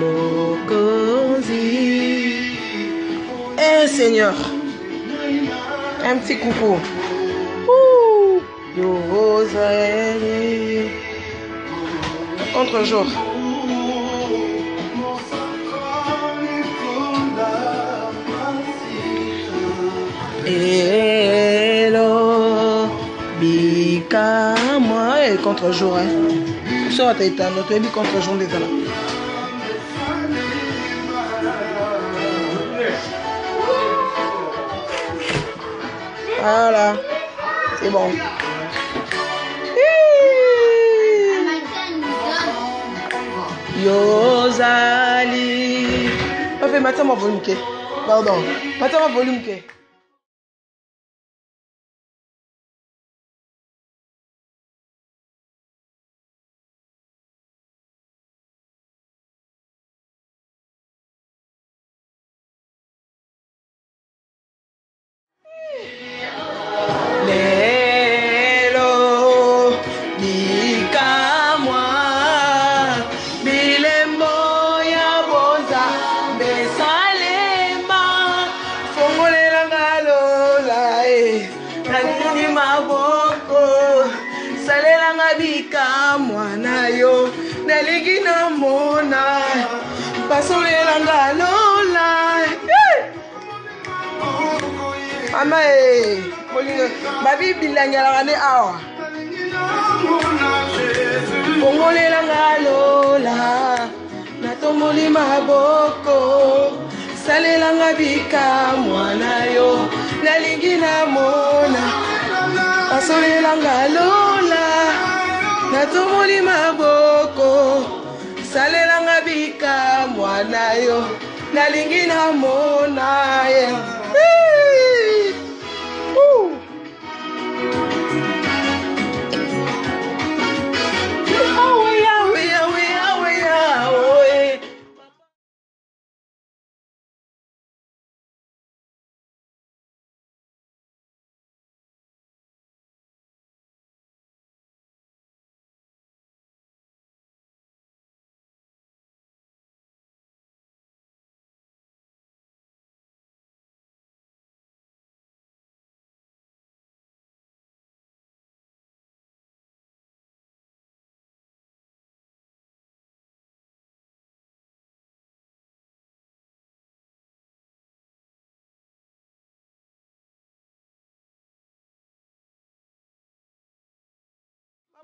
mokonzi Eh Seigneur. Un petit coucou. Contre-jour Hello, bika moi et contre-jour hein. So ataitano toyebi contre-jour nde ezala Voilà, c'est bon. Yozali. Ofe, mata ma volume. Pardon. Mata ma volume salelanga bikamwa na yo nalingi namona pasolelanga lola. Eh! mama e bolingo babibilangelaka nde awa. Kongolelanga lola natomboli maboko. Salelanga bikamwa na yo nalingi namona basolelanga lola natomboli maboko salelanga bikamwa na yo nalingi namona ye Hey!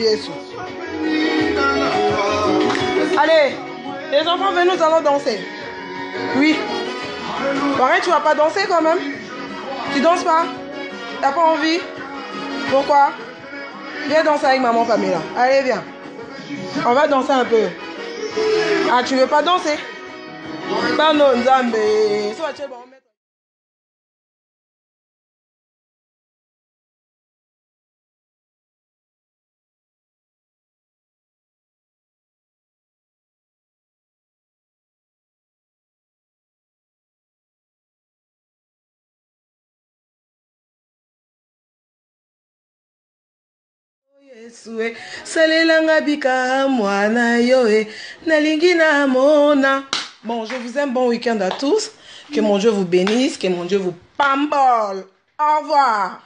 yesu? Allez les enfants venez nous allons danser. Oui. Pareil, tu vas pas danser quand même? Tu danses pas? T'as pas envie? Pourquoi? Viens danser avec maman Pamela. Allez, viens. On va danser un peu. Ah, tu veux pas danser? Yesu bon je vous aime bon week-end à tous. Que mon dieu vous bénisse que mon dieu vous pambole. Au revoir